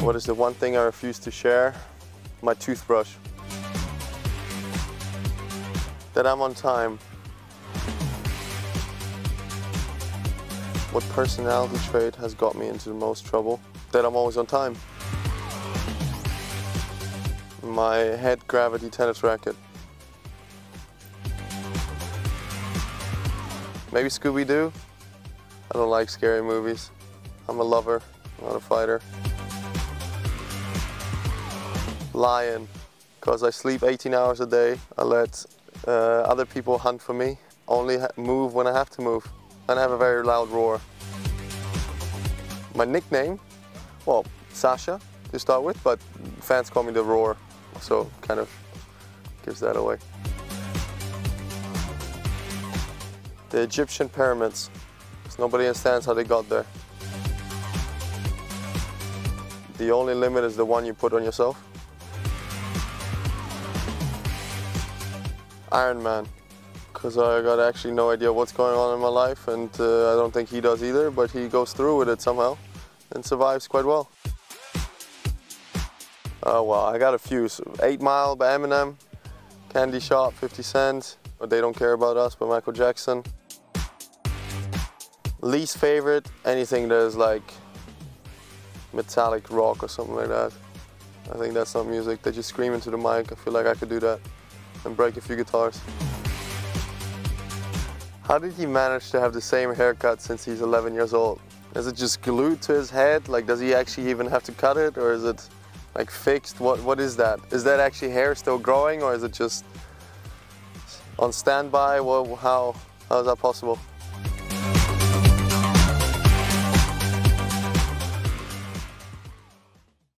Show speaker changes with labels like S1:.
S1: What is the one thing I refuse to share? My toothbrush. That I'm on time. What personality trait has got me into the most trouble? That I'm always on time. My head gravity tennis racket. Maybe Scooby-Doo? I don't like scary movies. I'm a lover, not a fighter. Lion, because I sleep 18 hours a day. I let uh, other people hunt for me. Only move when I have to move. And I have a very loud roar. My nickname, well, Sasha to start with, but fans call me the Roar, so kind of gives that away. The Egyptian pyramids, nobody understands how they got there. The only limit is the one you put on yourself. Iron Man, because I got actually no idea what's going on in my life and uh, I don't think he does either, but he goes through with it somehow and survives quite well. Oh well, I got a few. So 8 Mile by Eminem, Candy Shop, 50 Cent, but They Don't Care About Us by Michael Jackson. Least favorite, anything that is like metallic rock or something like that. I think that's not music that you scream into the mic. I feel like I could do that and break a few guitars. How did he manage to have the same haircut since he's 11 years old? Is it just glued to his head? Like, does he actually even have to cut it, or is it like fixed? What What is that? Is that actually hair still growing, or is it just on standby? Well, how how is that possible?